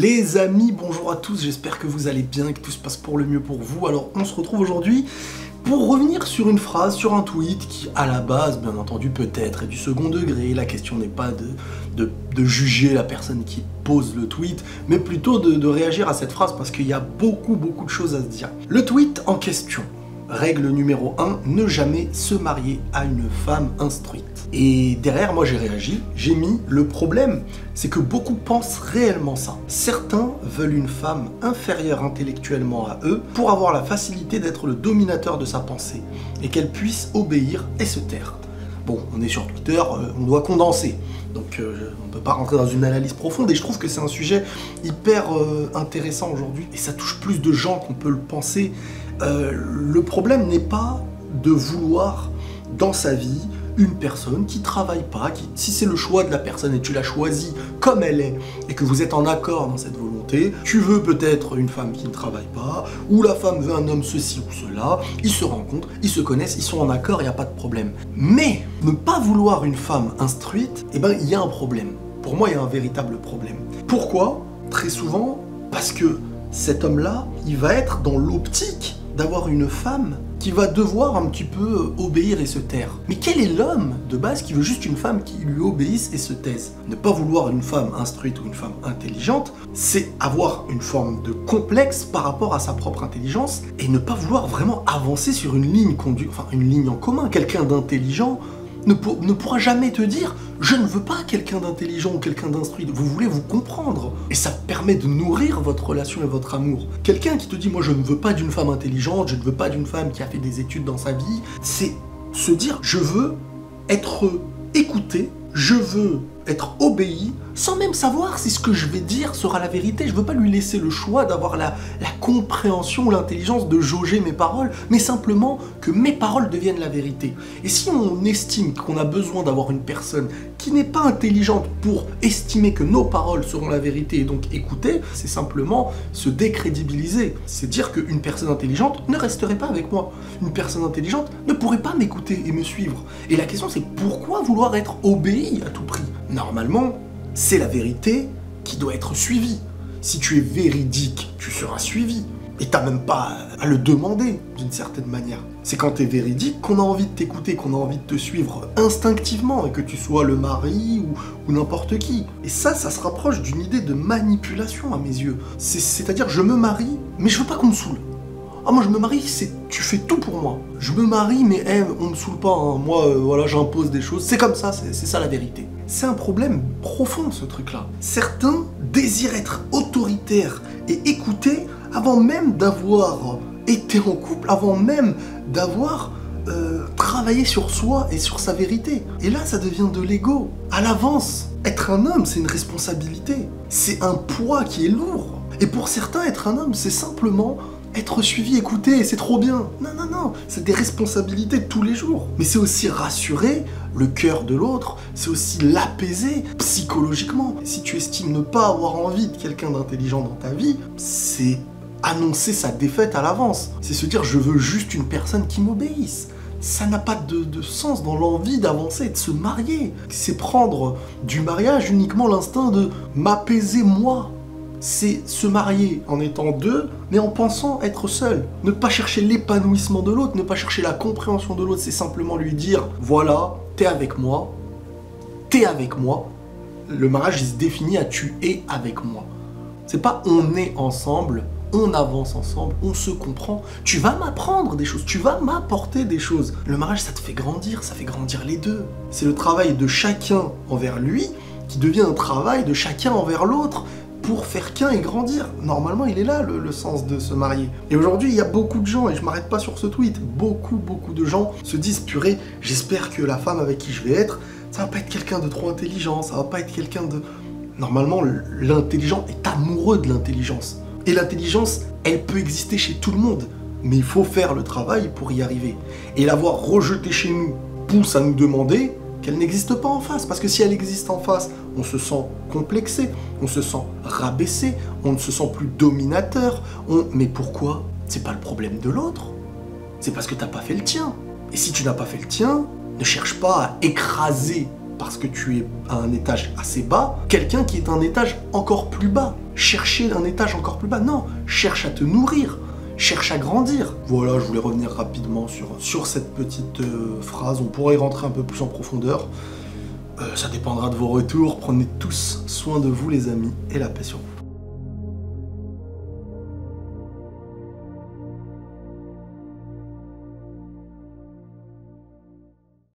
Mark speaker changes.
Speaker 1: Les amis, bonjour à tous, j'espère que vous allez bien, que tout se passe pour le mieux pour vous. Alors on se retrouve aujourd'hui pour revenir sur une phrase, sur un tweet qui à la base, bien entendu peut-être, est du second degré. La question n'est pas de, de, juger la personne qui pose le tweet, mais plutôt de, de réagir à cette phrase parce qu'il y a beaucoup beaucoup de choses à se dire. Le tweet en question, Règle numéro 1, ne jamais se marier à une femme instruite. Et derrière, moi j'ai réagi, j'ai mis le problème, c'est que beaucoup pensent réellement ça. Certains veulent une femme inférieure intellectuellement à eux pour avoir la facilité d'être le dominateur de sa pensée et qu'elle puisse obéir et se taire. Bon, on est sur Twitter, euh, on doit condenser. Donc euh, on ne peut pas rentrer dans une analyse profonde et je trouve que c'est un sujet hyper euh, intéressant aujourd'hui et ça touche plus de gens qu'on peut le penser. Le problème n'est pas de vouloir dans sa vie une personne qui travaille pas, si c'est le choix de la personne et tu l'as choisie comme elle est et que vous êtes en accord dans cette volonté, tu veux peut-être une femme qui ne travaille pas, ou la femme veut un homme ceci ou cela, ils se rencontrent, ils se connaissent, ils sont en accord, il n'y a pas de problème. Mais ne pas vouloir une femme instruite, eh ben il y a un problème. Pour moi, il y a un véritable problème. Pourquoi? Très souvent, parce que cet homme-là, il va être dans l'optique d'avoir une femme qui va devoir un petit peu obéir et se taire. Mais quel est l'homme de base qui veut juste une femme qui lui obéisse et se taise? Ne pas vouloir une femme instruite ou une femme intelligente, c'est avoir une forme de complexe par rapport à sa propre intelligence et ne pas vouloir vraiment avancer sur une ligne conduite, une ligne en commun. Quelqu'un d'intelligent ne, pourra jamais te dire je ne veux pas quelqu'un d'intelligent ou quelqu'un d'instruit. Vous voulez vous comprendre. Et ça permet de nourrir votre relation et votre amour. Quelqu'un qui te dit moi je ne veux pas d'une femme intelligente, je ne veux pas d'une femme qui a fait des études dans sa vie, c'est se dire je veux être écouté, je veux être obéi sans même savoir si ce que je vais dire sera la vérité. Je veux pas lui laisser le choix d'avoir la, compréhension, l'intelligence de jauger mes paroles, mais simplement que mes paroles deviennent la vérité. Et si on estime qu'on a besoin d'avoir une personne qui n'est pas intelligente pour estimer que nos paroles seront la vérité et donc écouter, c'est simplement se décrédibiliser. C'est dire qu'une personne intelligente ne resterait pas avec moi. Une personne intelligente ne pourrait pas m'écouter et me suivre. Et la question c'est pourquoi vouloir être obéi à tout prix? Normalement, c'est la vérité qui doit être suivie. Si tu es véridique, tu seras suivi. Et t'as même pas à le demander d'une certaine manière. C'est quand t'es véridique qu'on a envie de t'écouter, qu'on a envie de te suivre instinctivement, et que tu sois le mari ou, n'importe qui. Et ça, ça se rapproche d'une idée de manipulation à mes yeux. C'est-à-dire, je me marie, mais je veux pas qu'on me saoule. Ah moi je me marie, c'est tu fais tout pour moi. Je me marie, mais hey, on me saoule pas. Hein. Moi, euh, voilà, j'impose des choses. C'est comme ça, c'est ça la vérité. C'est un problème profond ce truc-là. Certains désirent être autoritaires et écoutés avant même d'avoir été en couple, avant même d'avoir euh, travaillé sur soi et sur sa vérité. Et là, ça devient de l'ego. À l'avance, être un homme, c'est une responsabilité. C'est un poids qui est lourd. Et pour certains, être un homme, c'est simplement être suivi, écouté, c'est trop bien. Non, non, non, c'est des responsabilités de tous les jours. Mais c'est aussi rassurer le cœur de l'autre, c'est aussi l'apaiser psychologiquement. Si tu estimes ne pas avoir envie de quelqu'un d'intelligent dans ta vie, c'est annoncer sa défaite à l'avance. C'est se dire je veux juste une personne qui m'obéisse. Ça n'a pas de, de, sens dans l'envie d'avancer, de se marier. C'est prendre du mariage uniquement l'instinct de m'apaiser moi c'est se marier en étant deux, mais en pensant être seul. Ne pas chercher l'épanouissement de l'autre, ne pas chercher la compréhension de l'autre, c'est simplement lui dire voilà, t'es avec moi, t'es avec moi. Le mariage, il se définit à tu es avec moi. C'est pas on est ensemble, on avance ensemble, on se comprend. Tu vas m'apprendre des choses, tu vas m'apporter des choses. Le mariage, ça te fait grandir, ça fait grandir les deux. C'est le travail de chacun envers lui qui devient un travail de chacun envers l'autre pour faire qu'un et grandir. Normalement, il est là le, sens de se marier. Et aujourd'hui, il y a beaucoup de gens, et je m'arrête pas sur ce tweet, beaucoup, beaucoup de gens se disent purée, j'espère que la femme avec qui je vais être, ça va pas être quelqu'un de trop intelligent, ça va pas être quelqu'un de. Normalement, l'intelligent est amoureux de l'intelligence. Et l'intelligence, elle peut exister chez tout le monde. Mais il faut faire le travail pour y arriver. Et l'avoir rejeté chez nous pousse à nous demander qu'elle n'existe pas en face. Parce que si elle existe en face, on se sent complexé, on se sent rabaissé, on ne se sent plus dominateur. On... Mais pourquoi? C'est pas le problème de l'autre. C'est parce que t'as pas fait le tien. Et si tu n'as pas fait le tien, ne cherche pas à écraser parce que tu es à un étage assez bas, quelqu'un qui est à un étage encore plus bas. Chercher un étage encore plus bas, non, cherche à te nourrir, cherche à grandir. Voilà, je voulais revenir rapidement sur, cette petite euh, phrase, on pourrait y rentrer un peu plus en profondeur. Euh, ça dépendra de vos retours, prenez tous soin de vous les amis, et la paix sur vous.